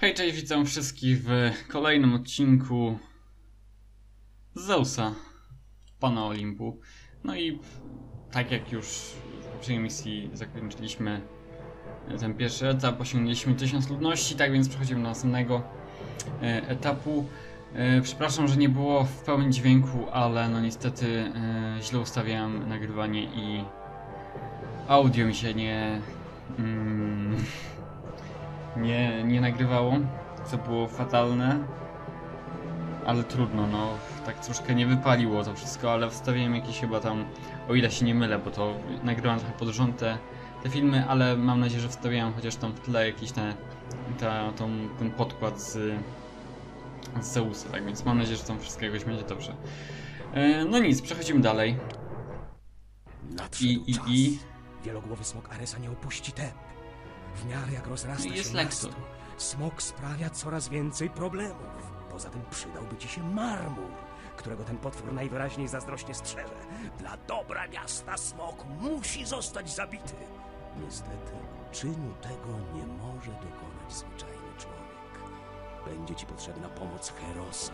Hej, cześć, witam wszystkich w kolejnym odcinku Zeusa, Pana Olimpu. No i tak jak już w poprzedniej misji zakończyliśmy ten pierwszy etap, osiągnęliśmy 1000 ludności, tak więc przechodzimy do następnego e, etapu. E, Przepraszam, że nie było w pełnym dźwięku, ale no niestety e, źle ustawiałem nagrywanie i audio mi się nie... Mm, nie, nie nagrywało, co było fatalne. Ale trudno, no, tak troszkę nie wypaliło to wszystko, ale wstawiłem jakieś chyba tam, o ile się nie mylę, bo to nagrywam trochę pod rząd te, te filmy, ale mam nadzieję, że wstawiałem chociaż tam w tle jakiś te, ta, tą, ten podkład z, z Zeusa, tak więc mam nadzieję, że tam wszystko jakoś będzie dobrze. E, no nic, przechodzimy dalej. Nadszedł I, i, czas. i... Wielogłowy smok Aresa nie opuści Teb. W miarę jak rozrasta jest się lekko. miasto, smok sprawia coraz więcej problemów. Poza tym przydałby ci się marmur, którego ten potwór najwyraźniej zazdrośnie strzeże. Dla dobra miasta smok musi zostać zabity. Niestety, czynu tego nie może dokonać zwyczajny człowiek. Będzie ci potrzebna pomoc Herosa.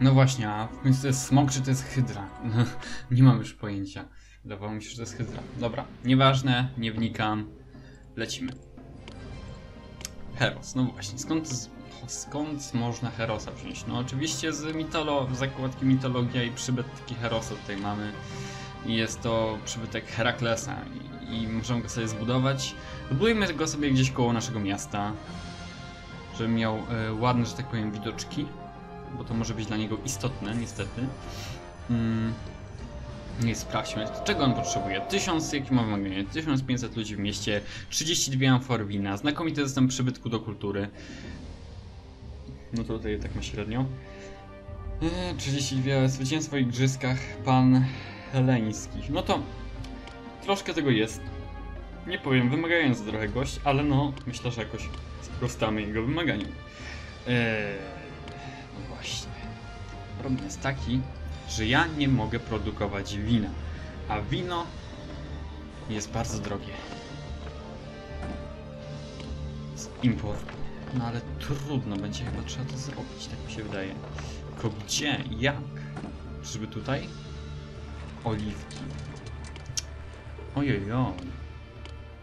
No właśnie, a w końcu to jest smok, czy to jest hydra? nie mam już pojęcia. Wydawało mi się, że to jest hydra. Dobra, nieważne, nie wnikam. Lecimy. Heros, no właśnie, skąd, z- skąd można Herosa wziąć? No oczywiście z mitolo, z zakładki mitologia i przybytki Herosa tutaj mamy. I jest to przybytek Heraklesa i, i możemy go sobie zbudować. Zbudujmy go sobie gdzieś koło naszego miasta, żeby miał e, ładne, że tak powiem, widoczki bo to może być dla niego istotne, niestety. Mm. Nie sprawdźmy, czego on potrzebuje. 1000, jakie ma wymagania? 1500 ludzi w mieście, 32 amfor wina, znakomity system przybytku do kultury. No to tutaj tak ma średnio. Eee, 32 zwycięstwo w igrzyskach pan heleńskich. No to troszkę tego jest. Nie powiem, wymagający trochę gość, ale no myślę, że jakoś sprostamy jego wymaganiom. Eee, no właśnie. Problem jest taki, że ja nie mogę produkować wina, a wino jest bardzo drogie. Z importu. No ale trudno będzie chyba trzeba to zrobić, tak mi się wydaje. Tylko gdzie? Jak? Żeby tutaj? Oliwki. Ojojo.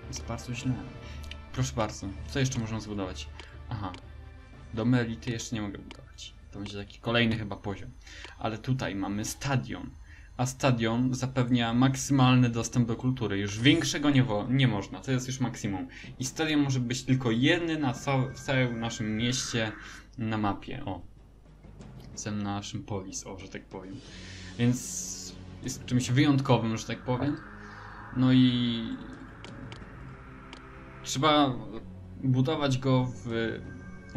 Jest bardzo źle. Proszę bardzo, co jeszcze można zbudować? Aha, Domy elity jeszcze nie mogę budować. To będzie taki kolejny chyba poziom. Ale tutaj mamy stadion. A stadion zapewnia maksymalny dostęp do kultury. Już większego nie, nie można. To jest już maksimum. I stadion może być tylko jedny na ca- w całym naszym mieście na mapie. O. Jestem na naszym polis, o, że tak powiem. Więc jest czymś wyjątkowym, że tak powiem. No i trzeba budować go w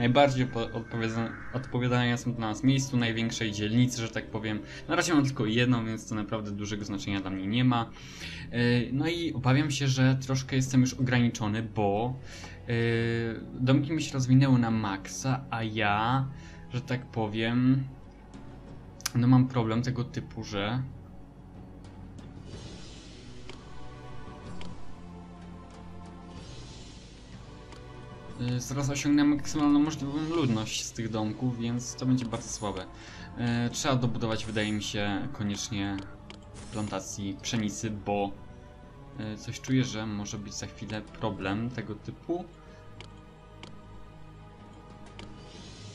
najbardziej po- odpowiada- odpowiadającym dla nas miejscu, największej dzielnicy, że tak powiem. Na razie mam tylko jedną, więc to naprawdę dużego znaczenia dla mnie nie ma. Yy, No i obawiam się, że troszkę jestem już ograniczony, bo yy, domki mi się rozwinęły na maksa, a ja, że tak powiem, no mam problem tego typu, że Zaraz osiągnę maksymalną możliwą ludność z tych domków, więc to będzie bardzo słabe. Y, Trzeba dobudować, wydaje mi się, koniecznie plantacji pszenicy, bo y, coś czuję, że może być za chwilę problem tego typu.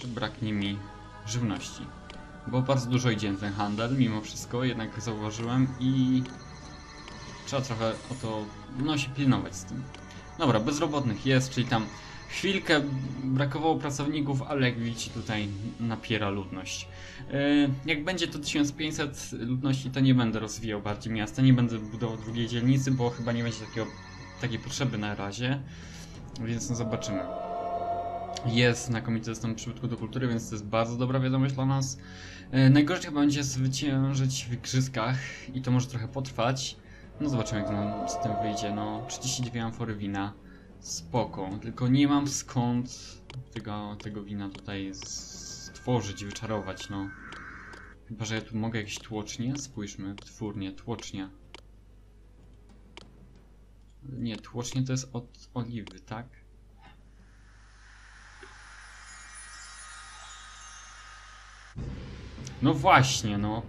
Że braknie mi żywności. Bo bardzo dużo idzie ten handel, mimo wszystko, jednak zauważyłem i trzeba trochę o to, no, się pilnować z tym. Dobra, bezrobotnych jest, czyli tam chwilkę brakowało pracowników, ale jak widzicie tutaj napiera ludność. Yy, Jak będzie to 1500 ludności, to nie będę rozwijał bardziej miasta, nie będę budował drugiej dzielnicy, bo chyba nie będzie takiego, takiej potrzeby na razie, więc no zobaczymy. Jest znakomity system przybytku do kultury, więc to jest bardzo dobra wiadomość dla nas. Yy, Najgorzej chyba będzie zwyciężyć w igrzyskach i to może trochę potrwać. No zobaczymy jak nam z tym wyjdzie, no 32 amfory wina. Spoko, tylko nie mam skąd tego, tego wina tutaj stworzyć, wyczarować, no. Chyba, że ja tu mogę jakieś tłocznie? Spójrzmy, twórnie, tłocznia. Nie, tłocznie to jest od oliwy, tak? No właśnie, no.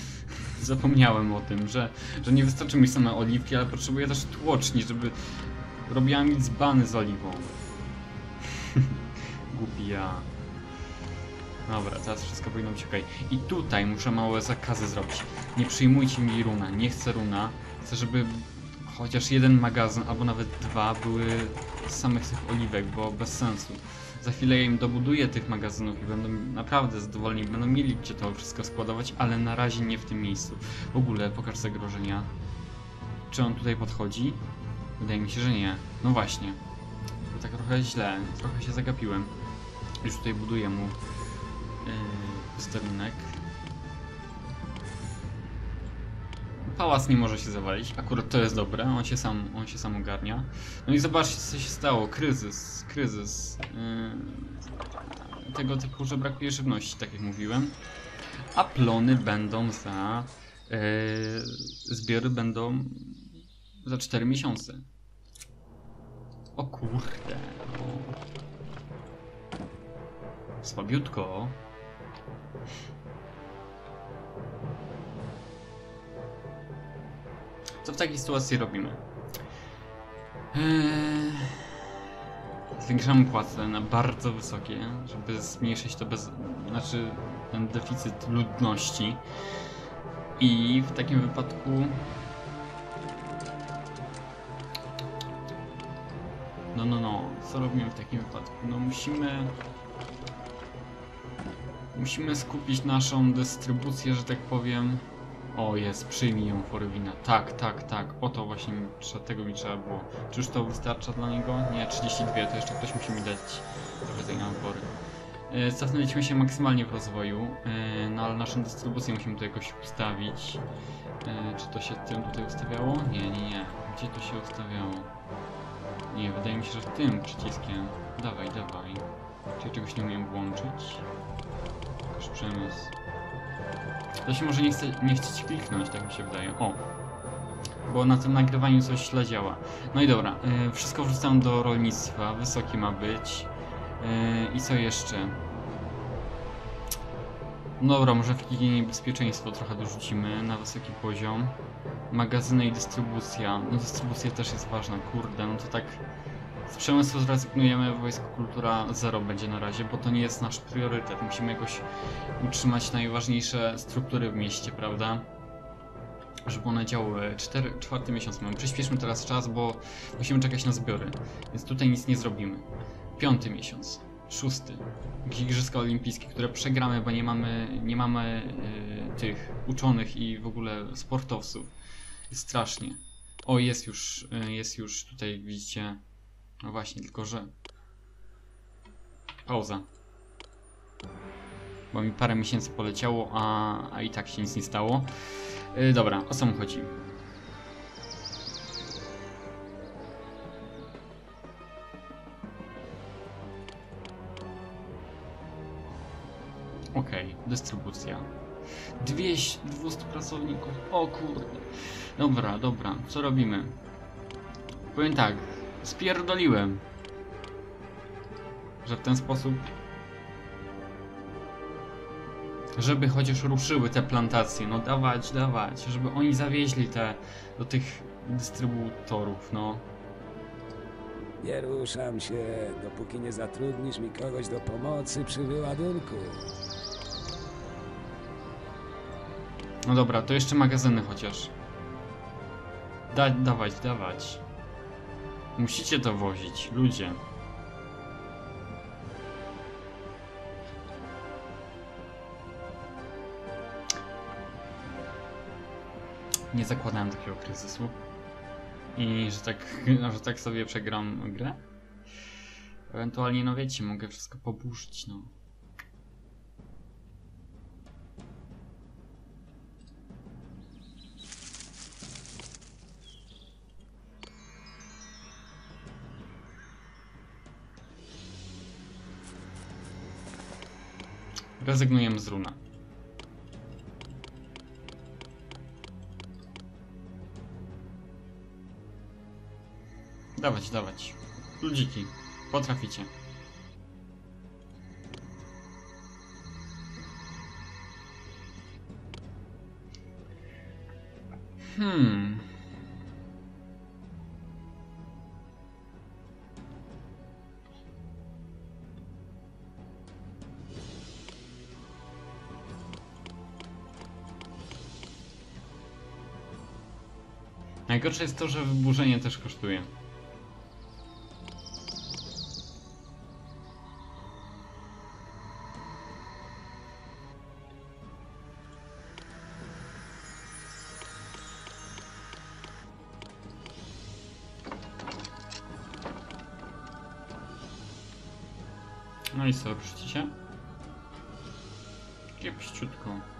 Zapomniałem o tym, że, że nie wystarczy mi same oliwki, ale potrzebuję też tłoczni, żeby robiła mi dzbany z oliwą. Głupi ja. Dobra, teraz wszystko powinno być ok. I tutaj muszę małe zakazy zrobić. Nie przyjmujcie mi runa, nie chcę runa. Chcę, żeby chociaż jeden magazyn, albo nawet dwa były z samych tych oliwek, bo bez sensu. Za chwilę ja im dobuduję tych magazynów i będą naprawdę zadowoleni, będą mieli gdzie to wszystko składować, ale na razie nie w tym miejscu. W ogóle pokaż zagrożenia. Czy on tutaj podchodzi? Wydaje mi się, że nie. No właśnie. To tak trochę źle, trochę się zagapiłem. Już tutaj buduję mu yy. Pałac nie może się zawalić, akurat to jest dobre, on się sam, on się sam ogarnia. No i zobaczcie co się stało, kryzys, kryzys. Yy, tego typu, że brakuje żywności, tak jak mówiłem. A plony będą za... Yy, zbiory będą za 4 miesiące. O kurde. O. Słabiutko. Co w takiej sytuacji robimy? Eee, zwiększamy płace na bardzo wysokie, żeby zmniejszyć to bez... Znaczy ten deficyt ludności. I w takim wypadku No, no, no. Co robimy w takim wypadku? No musimy... Musimy skupić naszą dystrybucję, że tak powiem. O, jest, przyjmij ją Forwina. Tak, tak, tak. O to właśnie tego mi trzeba było. Czy już to wystarcza dla niego? Nie, 32, to jeszcze ktoś musi mi dać trochę tej nabory. E, Cofnęliśmy się maksymalnie w rozwoju, e, no ale naszą dystrybucję musimy tu jakoś ustawić. E, Czy to się tym tutaj ustawiało? Nie, nie, nie. Gdzie to się ustawiało? Nie, wydaje mi się, że tym przyciskiem. Dawaj, dawaj. Czy ja czegoś nie umiem włączyć? Jakiś przemysł. To się może nie, chce, nie chcieć kliknąć, tak mi się wydaje. O! Bo na tym nagrywaniu coś źle działa. No i dobra, y, wszystko wrzucam do rolnictwa, wysoki ma być. Y, I co jeszcze? Dobra, może w higienie bezpieczeństwo trochę dorzucimy na wysoki poziom. Magazyny i dystrybucja. No dystrybucja też jest ważna, kurde, no to tak... Z przemysłu zrezygnujemy, wojsko kultura zero będzie na razie, bo to nie jest nasz priorytet. Musimy jakoś utrzymać najważniejsze struktury w mieście, prawda? Żeby one działały. Cztery, czwarty miesiąc mamy. Przyspieszmy teraz czas, bo musimy czekać na zbiory. Więc tutaj nic nie zrobimy. Piąty miesiąc. Szósty. Igrzyska olimpijskie, które przegramy, bo nie mamy, nie mamy yy, tych uczonych i w ogóle sportowców. Strasznie. O, jest już, y, jest już tutaj, widzicie. No właśnie, tylko że. Pauza. Bo mi parę miesięcy poleciało, a, a i tak się nic nie stało. Yy, dobra, o co mu chodzi? Dystrybucja. 200, 200 pracowników. O kurde. Dobra, dobra, co robimy? Powiem tak, spierdoliłem. Że w ten sposób. Żeby chociaż ruszyły te plantacje, no dawać, dawać, żeby oni zawieźli te do tych dystrybutorów, no. Nie ruszam się, dopóki nie zatrudnisz mi kogoś do pomocy przy wyładunku. No dobra, to jeszcze magazyny chociaż. Da, dawać, dawać. Musicie to wozić, ludzie. Nie zakładałem takiego kryzysu. I że tak, że tak sobie przegram grę. Ewentualnie, no wiecie, mogę wszystko poburzyć, no. Rezygnujemy z runa. Dawać, dawać. Ludziki, potraficie. Hmm. Najgorsze jest to, że wyburzenie też kosztuje. No i co, ruszycie? Kiepściutko.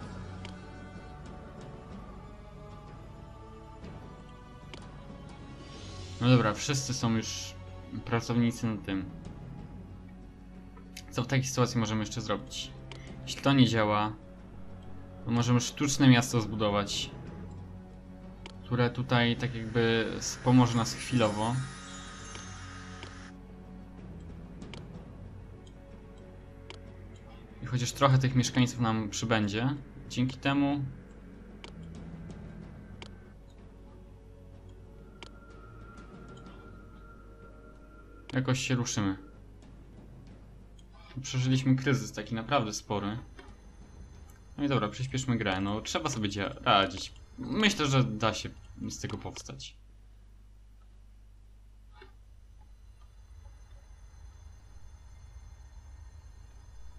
No dobra, wszyscy są już pracownicy na tym. Co w takiej sytuacji możemy jeszcze zrobić? Jeśli to nie działa, to możemy sztuczne miasto zbudować, które tutaj tak jakby pomoże nas chwilowo. I chociaż trochę tych mieszkańców nam przybędzie, dzięki temu jakoś się ruszymy. Przeżyliśmy kryzys taki naprawdę spory. No i dobra, przyspieszmy grę. No trzeba sobie radzić. Myślę, że da się z tego powstać.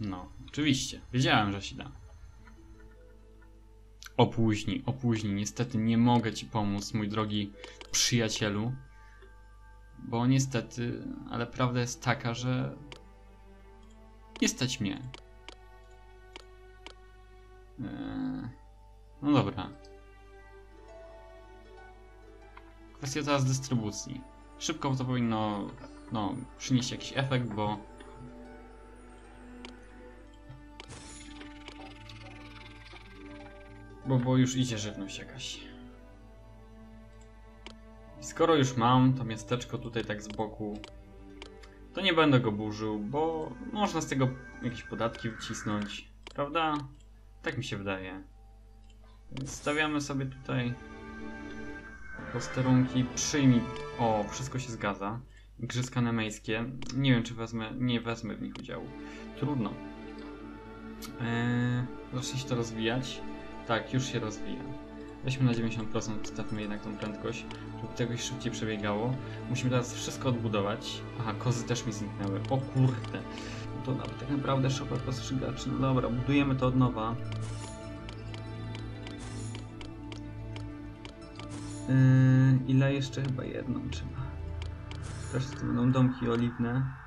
No, oczywiście. Wiedziałem, że się da. Opóźni, opóźni. Niestety nie mogę ci pomóc, mój drogi przyjacielu. Bo niestety, ale prawda jest taka, że nie stać mnie. Eee, no dobra. Kwestia teraz dystrybucji. Szybko to powinno no, przynieść jakiś efekt, bo bo, bo już idzie żywność jakaś. Skoro już mam to miasteczko tutaj tak z boku, to nie będę go burzył, bo można z tego jakieś podatki wycisnąć, prawda? Tak mi się wydaje. Więc stawiamy sobie tutaj posterunki, przyjmij... O, wszystko się zgadza. Igrzyska nemejskie. Nie wiem, czy wezmę... Nie wezmę w nich udziału. Trudno. Eee, zacznie się to rozwijać. Tak, już się rozwija. Weźmy na 90%, stawmy jednak tą prędkość, żeby to jakoś szybciej przebiegało. Musimy teraz wszystko odbudować. Aha, kozy też mi zniknęły. O kurde. No to nawet tak naprawdę szopa postrzygaczy. No dobra, budujemy to od nowa. Yy, ile jeszcze? Chyba jedną trzeba. Resztę to będą domki oliwne.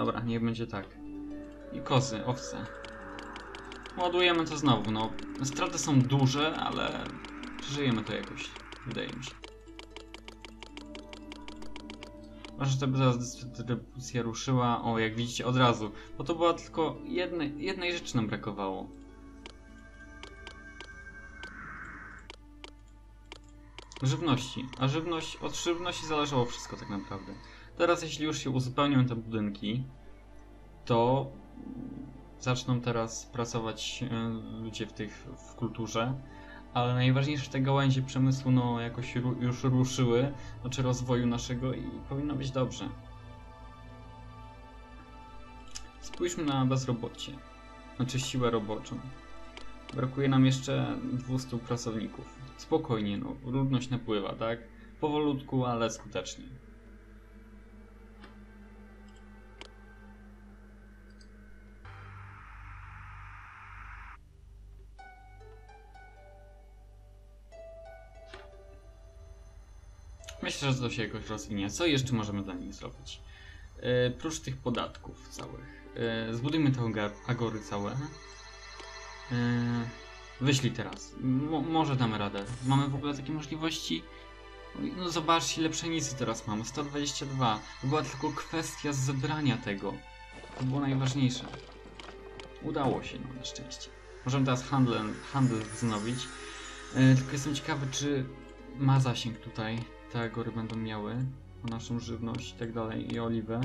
Dobra, niech będzie tak. I kozy, owce. Ładujemy to znowu, no. Straty są duże, ale przeżyjemy to jakoś, wydaje mi się. Może żeby zaraz dystrybucja ruszyła, o jak widzicie od razu, bo to była tylko jednej rzeczy nam brakowało. Żywności, a żywność, od żywności zależało wszystko tak naprawdę. Teraz jeśli już się uzupełnią te budynki, to zaczną teraz pracować e, ludzie w tych w kulturze, ale najważniejsze te gałęzie przemysłu no jakoś ru, już ruszyły, znaczy rozwoju naszego i powinno być dobrze. Spójrzmy na bezrobocie, znaczy siłę roboczą. Brakuje nam jeszcze 200 pracowników. Spokojnie, no, ludność napływa, tak? Powolutku, ale skutecznie. Myślę, że to się jakoś rozwinie. Co jeszcze możemy dla nich zrobić? Yy, prócz tych podatków całych. Yy, zbudujmy te agory całe. Yy, wyślij teraz. Mo- może damy radę. Mamy w ogóle takie możliwości? No zobaczcie, ile pszenicy teraz mamy. 122. To była tylko kwestia zebrania tego. To było najważniejsze. Udało się, no na szczęście. Możemy teraz handel, handel wznowić. Yy, tylko jestem ciekawy, czy ma zasięg tutaj. Te agory będą miały o naszą żywność i tak dalej i oliwę.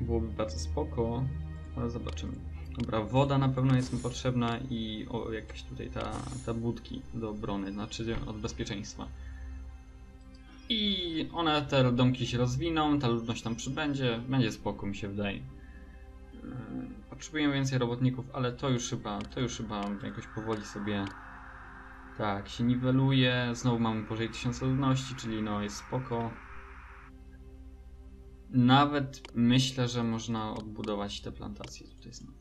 Byłoby bardzo spoko, ale zobaczymy. Dobra, woda na pewno jest mi potrzebna i o, jakieś tutaj ta, ta budki do obrony, znaczy od bezpieczeństwa. I one, te domki się rozwiną, ta ludność tam przybędzie, będzie spoko mi się wydaje. Potrzebujemy więcej robotników, ale to już chyba, to już chyba jakoś powoli sobie tak, się niweluje. Znowu mamy powyżej 1000 ludności, czyli no jest spoko. Nawet myślę, że można odbudować te plantacje tutaj znowu.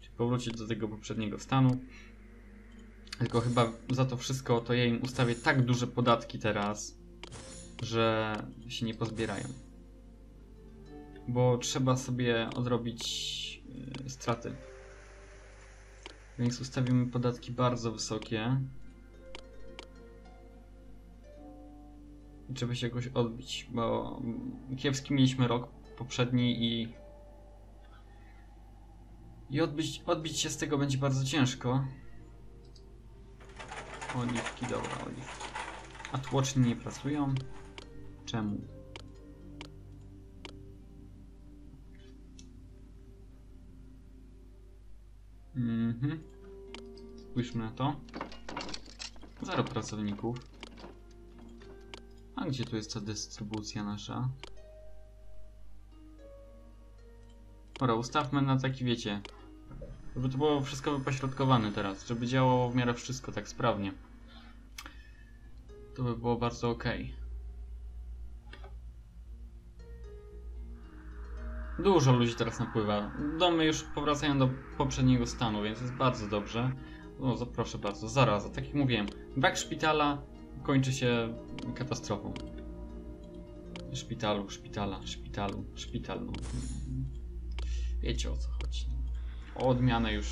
Czyli powrócić do tego poprzedniego stanu. Tylko chyba za to wszystko to ja im ustawię tak duże podatki teraz, że się nie pozbierają. Bo trzeba sobie odrobić yy, straty. Więc ustawimy podatki bardzo wysokie. I Trzeba się jakoś odbić, bo kiepski mieliśmy rok poprzedni i i odbić, odbić się z tego będzie bardzo ciężko. Oliwki, dobra, oliwki. A tłoczni nie pracują? Czemu? Mhm. Spójrzmy na to. Zero pracowników. A gdzie tu jest ta dystrybucja nasza? Dobra, ustawmy na taki, wiecie, żeby to było wszystko wypośrodkowane teraz, żeby działało w miarę wszystko tak sprawnie. To by było bardzo ok. Dużo ludzi teraz napływa. Domy już powracają do poprzedniego stanu, więc jest bardzo dobrze. No, proszę bardzo, zaraz, tak jak mówiłem, brak szpitala kończy się katastrofą. Szpitalu, szpitala, szpitalu, szpital, no. Wiecie o co chodzi. O odmianę już.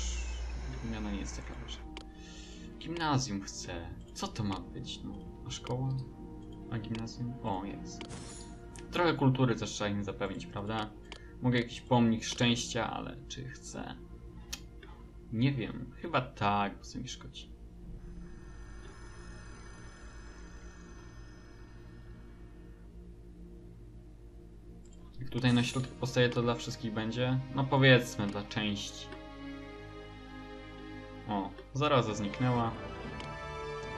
Odmiana nie jest taka ważna. Gimnazjum chcę. Co to ma być? No, a szkoła? A gimnazjum? O, jest. Trochę kultury też trzeba im zapewnić, prawda? Mogę jakiś pomnik szczęścia, ale czy chcę? Nie wiem. Chyba tak, bo co mi szkodzi. Jak tutaj na środku postaje, to dla wszystkich będzie? No powiedzmy, dla części. O, zaraza zniknęła.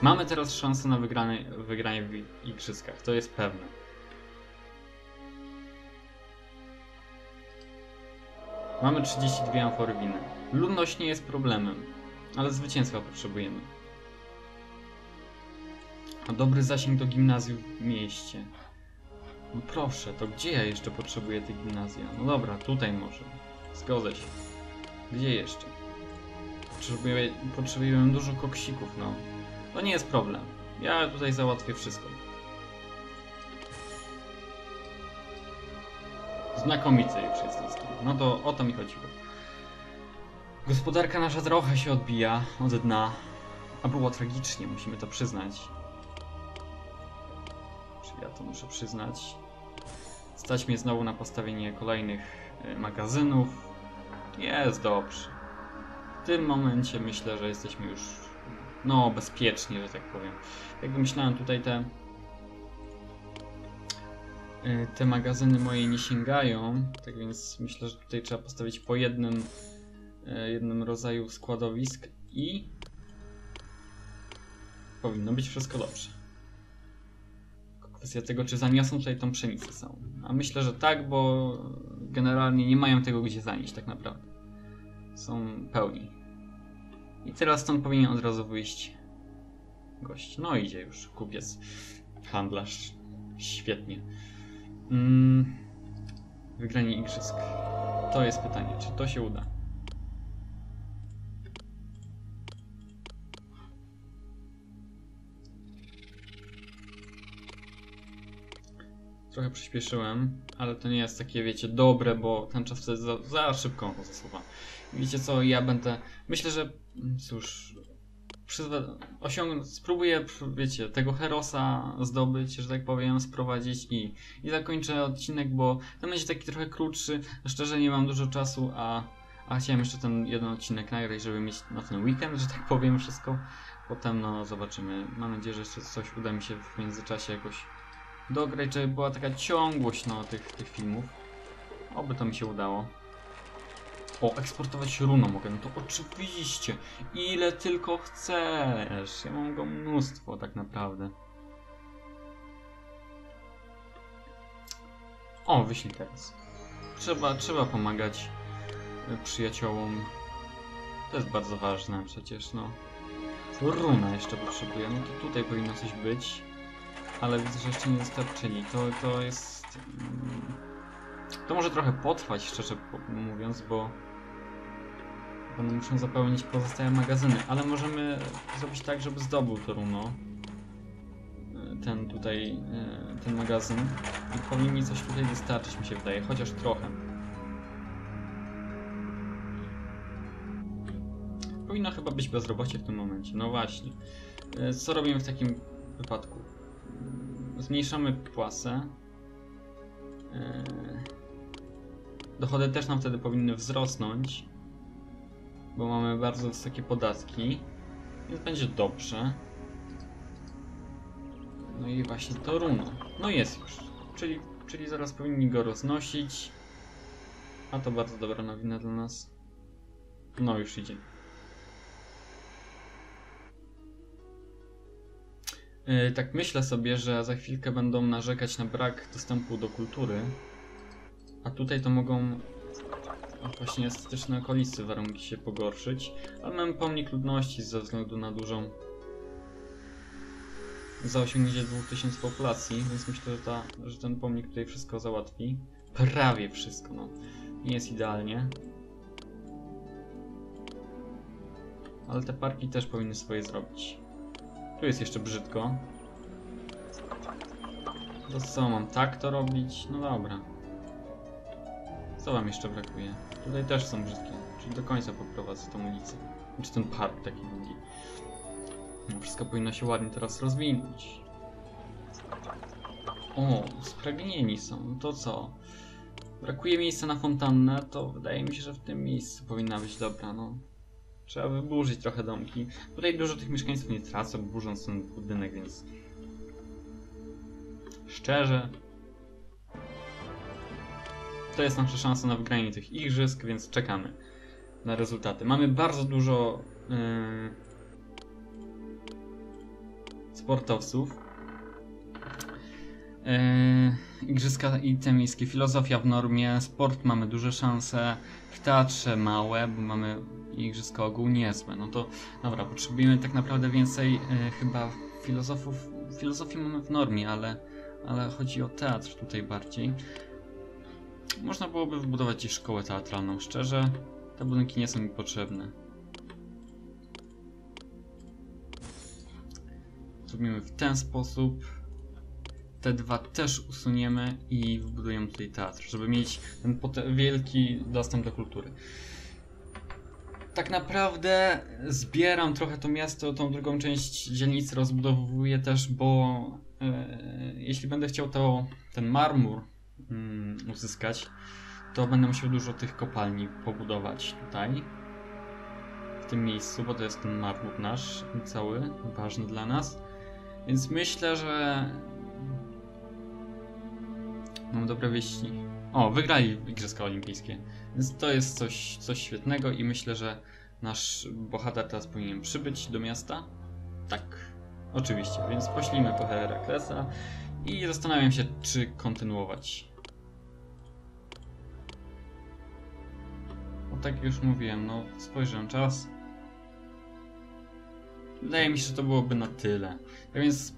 Mamy teraz szansę na wygranie, wygranie w igrzyskach, to jest pewne. Mamy 32 amfory winy. Ludność nie jest problemem, ale zwycięstwa potrzebujemy. A dobry zasięg do gimnazjum w mieście. No proszę, to gdzie ja jeszcze potrzebuję tej gimnazja? No dobra, tutaj może. Zgodzę się. Gdzie jeszcze? Potrzebuję, potrzebujemy dużo koksików, no. To nie jest problem. Ja tutaj załatwię wszystko. Znakomicie już jest. No to o to mi chodziło. Gospodarka nasza trochę się odbija od dna. A było tragicznie, musimy to przyznać. Czy ja to muszę przyznać? Stać mnie znowu na postawienie kolejnych y, magazynów. Jest dobrze. W tym momencie myślę, że jesteśmy już no bezpieczni, że tak powiem. Jakby myślałem tutaj te te magazyny moje nie sięgają, tak więc myślę, że tutaj trzeba postawić po jednym y, jednym rodzaju składowisk i powinno być wszystko dobrze. Kwestia tego, czy zaniosą tutaj tą pszenicę całą. A myślę, że tak, bo generalnie nie mają tego gdzie zanieść tak naprawdę. Są pełni. I teraz stąd powinien od razu wyjść gość. No idzie już, kupiec, handlarz. Świetnie. Mm, wygranie igrzysk. To jest pytanie, czy to się uda. Trochę przyspieszyłem, ale to nie jest takie, wiecie, dobre, bo ten czas wtedy za, za szybko. I Wiecie co, ja będę. Myślę, że. Cóż. Osiągnę. Spróbuję, wiecie, tego Herosa zdobyć, że tak powiem, sprowadzić i, i zakończę odcinek, bo ten będzie taki trochę krótszy. Szczerze nie mam dużo czasu, a, a chciałem jeszcze ten jeden odcinek nagrać, żeby mieć na ten weekend, że tak powiem, wszystko. Potem, no, zobaczymy. Mam nadzieję, że jeszcze coś uda mi się w międzyczasie jakoś dograć, żeby była taka ciągłość, no, tych, tych filmów. Oby to mi się udało. O, eksportować runo mogę, no to oczywiście. Ile tylko chcesz. Ja mam go mnóstwo tak naprawdę. O, wyślij teraz. Trzeba, trzeba pomagać y, przyjaciołom. To jest bardzo ważne przecież, no. Runa jeszcze potrzebuję, no to tutaj powinno coś być. Ale widzę, że jeszcze nie dostarczyli. To, to jest... To może trochę potrwać, szczerze mówiąc, bo... Będą muszą zapełnić pozostałe magazyny, ale możemy zrobić tak, żeby zdobył to runo. Y, Ten tutaj, y, ten magazyn. I powinien mi coś tutaj dostarczyć, mi się wydaje, chociaż trochę. Powinno chyba być bezrobocie w tym momencie. No właśnie. E, Co robimy w takim wypadku? Zmniejszamy płasę. E, Dochody też nam wtedy powinny wzrosnąć, bo mamy bardzo wysokie podatki, więc będzie dobrze. No i właśnie to runo. No jest już. Czyli, czyli zaraz powinni go roznosić. A to bardzo dobra nowina dla nas. No już idzie. Yy, tak myślę sobie, że za chwilkę będą narzekać na brak dostępu do kultury. A tutaj to mogą właśnie estetyczne okolicy warunki się pogorszyć. Ale mamy pomnik ludności ze względu na dużą za osiągnięcie 2000 populacji, więc myślę, że, ta, że ten pomnik tutaj wszystko załatwi. Prawie wszystko, no. Nie jest idealnie. Ale te parki też powinny swoje zrobić. Tu jest jeszcze brzydko. To co, mam tak to robić? No dobra. Co wam jeszcze brakuje? Tutaj też są brzydkie, czyli do końca poprowadzę tą ulicę. Czy ten park taki długi. No, wszystko powinno się ładnie teraz rozwinąć. O, spragnieni są. To co? Brakuje miejsca na fontannę, to wydaje mi się, że w tym miejscu powinna być dobra, no. Trzeba wyburzyć trochę domki. Tutaj dużo tych mieszkańców nie tracę, burząc ten budynek, więc... Szczerze... To jest nasza szansa na wygranie tych igrzysk, więc czekamy na rezultaty. Mamy bardzo dużo... Yy sportowców. Eee, igrzyska i te miejskie. Filozofia w normie, sport mamy duże szanse, w teatrze małe, bo mamy igrzyska ogół niezłe. No to dobra, potrzebujemy tak naprawdę więcej e, chyba filozofów. Filozofii mamy w normie, ale, ale chodzi o teatr tutaj bardziej. Można byłoby wybudować gdzieś szkołę teatralną. Szczerze, te budynki nie są mi potrzebne. Zrobimy w ten sposób. Te dwa też usuniemy i wbudujemy tutaj teatr, żeby mieć ten wielki dostęp do kultury. Tak naprawdę zbieram trochę to miasto, tą drugą część dzielnicy rozbudowuję też, bo e, jeśli będę chciał to, ten marmur uzyskać, to będę musiał dużo tych kopalni pobudować tutaj w tym miejscu, bo to jest ten marmur nasz cały, ważny dla nas. Więc myślę, że mam dobre wieści. O, wygrali Igrzyska Olimpijskie. Więc to jest coś, coś świetnego i myślę, że nasz bohater teraz powinien przybyć do miasta. Tak, oczywiście. Więc poślijmy po Heraklesa i zastanawiam się, czy kontynuować. Bo tak już mówiłem, no spojrzę czas. Wydaje mi się, że to byłoby na tyle. Tak więc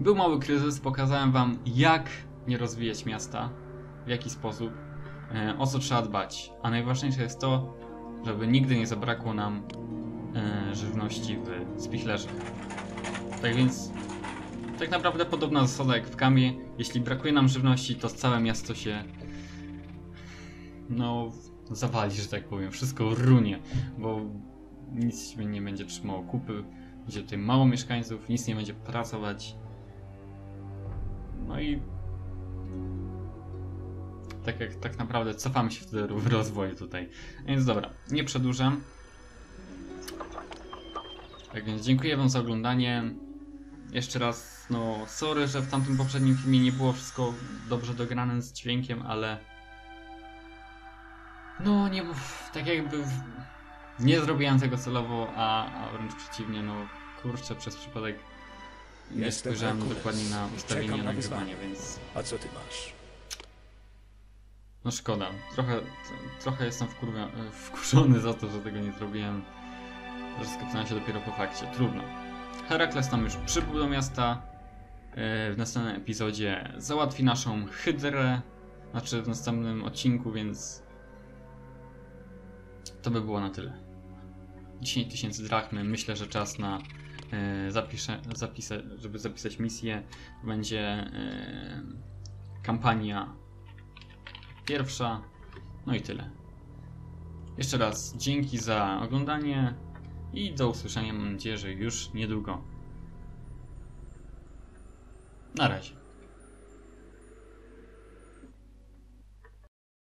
był mały kryzys, pokazałem wam jak nie rozwijać miasta, w jaki sposób, e, o co trzeba dbać. A najważniejsze jest to, żeby nigdy nie zabrakło nam e, żywności w spichlerze. Tak więc tak naprawdę podobna zasada jak w Kamie. Jeśli brakuje nam żywności, to całe miasto się no zawali, że tak powiem. Wszystko runie, bo nic się nie będzie trzymało kupy. Będzie tutaj mało mieszkańców, nic nie będzie pracować. No i tak jak tak naprawdę cofamy się wtedy w rozwoju tutaj. Więc dobra, nie przedłużam. Tak więc dziękuję wam za oglądanie. Jeszcze raz, no sorry, że w tamtym poprzednim filmie nie było wszystko dobrze dograne z dźwiękiem, ale No, nie, tak jakby nie zrobiłem tego celowo, a, a wręcz przeciwnie, no kurczę, przez przypadek nie Jestem spojrzałem dokładnie na ustawienie na nagrywania, więc A co ty masz? no szkoda. Trochę, trochę jestem wkurwia, wkurzony za to, że tego nie zrobiłem, że skapnąłem się dopiero po fakcie. Trudno. Herakles tam już przybył do miasta. E, W następnym epizodzie załatwi naszą hydrę, znaczy w następnym odcinku, więc to by było na tyle. 10 tysięcy drachmy, myślę, że czas na e, zapisze, żeby zapisać misję. Będzie e, kampania pierwsza, no i tyle. Jeszcze raz dzięki za oglądanie i do usłyszenia, mam nadzieję, że już niedługo. Na razie.